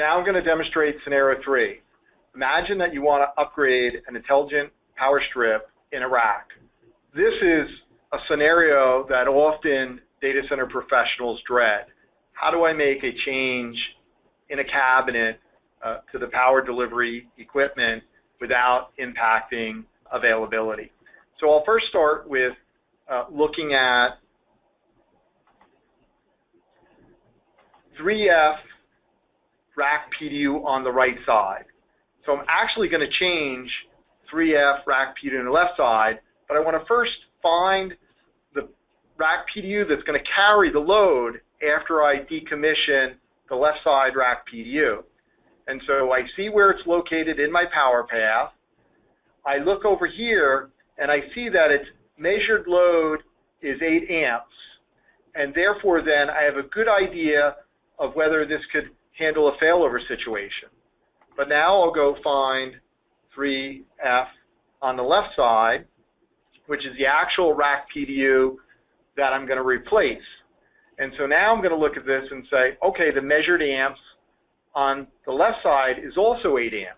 Now I'm going to demonstrate scenario three. Imagine that you want to upgrade an intelligent power strip in rack. This is a scenario that often data center professionals dread. How do I make a change in a cabinet uh, to the power delivery equipment without impacting availability? So I'll first start with uh, looking at 3F rack PDU on the right side. So I'm actually going to change 3F rack PDU on the left side, but I want to first find the rack PDU that's going to carry the load after I decommission the left side rack PDU. And so I see where it's located in my power path. I look over here and I see that its measured load is 8 amps. And therefore then I have a good idea of whether this could handle a failover situation. But now I'll go find 3F on the left side, which is the actual rack PDU that I'm going to replace. And so now I'm going to look at this and say, okay, the measured amps on the left side is also 8 amps.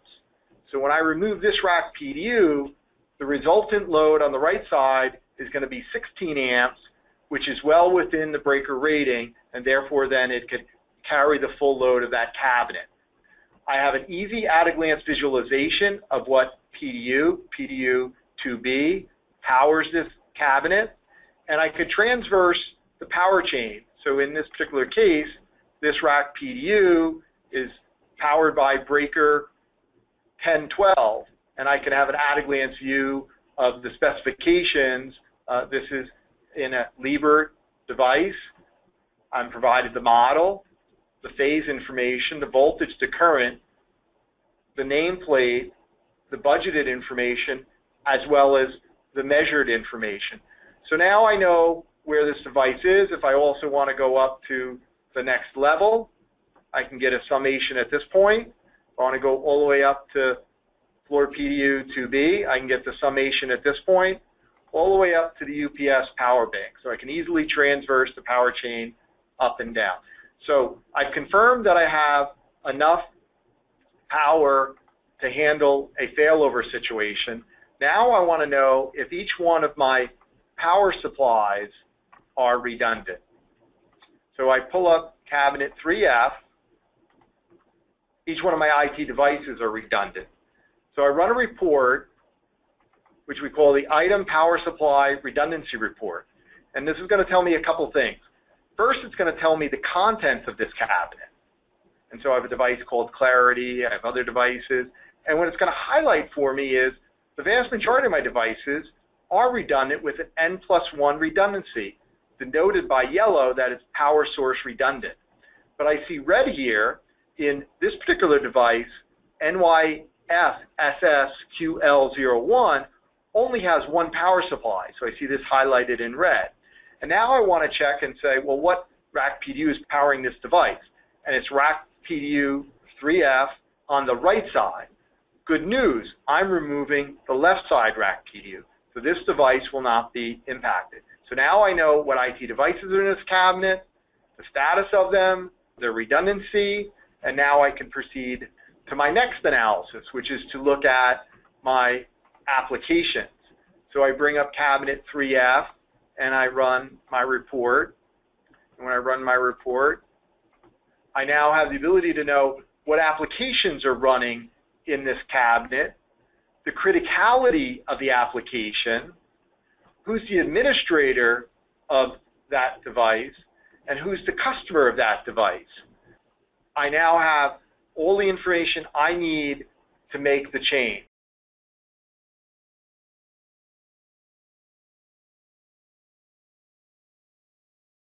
So when I remove this rack PDU, the resultant load on the right side is going to be 16 amps, which is well within the breaker rating, and therefore then it could carry the full load of that cabinet. I have an easy at-a-glance visualization of what PDU, PDU-2B, powers this cabinet, and I could transverse the power chain. So in this particular case, this rack PDU is powered by breaker 1012, and I can have an at-a-glance view of the specifications. Uh, this is in a Liebert device. I'm provided the model the phase information, the voltage to current, the nameplate, the budgeted information, as well as the measured information. So now I know where this device is. If I also want to go up to the next level, I can get a summation at this point. If I want to go all the way up to floor PDU 2B, I can get the summation at this point, all the way up to the UPS power bank. So I can easily transverse the power chain up and down. So I've confirmed that I have enough power to handle a failover situation. Now I want to know if each one of my power supplies are redundant. So I pull up cabinet 3F. Each one of my IT devices are redundant. So I run a report, which we call the item power supply redundancy report. And this is going to tell me a couple things. First, it's going to tell me the contents of this cabinet. And so I have a device called Clarity. I have other devices. And what it's going to highlight for me is the vast majority of my devices are redundant with an N plus 1 redundancy, denoted by yellow that it's power source redundant. But I see red here in this particular device, NYFSSQL01 only has one power supply. So I see this highlighted in red. And now I want to check and say, well, what rack PDU is powering this device? And it's rack PDU 3F on the right side. Good news, I'm removing the left side rack PDU. So this device will not be impacted. So now I know what IT devices are in this cabinet, the status of them, their redundancy, and now I can proceed to my next analysis, which is to look at my applications. So I bring up cabinet 3F, and I run my report. And when I run my report, I now have the ability to know what applications are running in this cabinet, the criticality of the application, who's the administrator of that device, and who's the customer of that device. I now have all the information I need to make the change.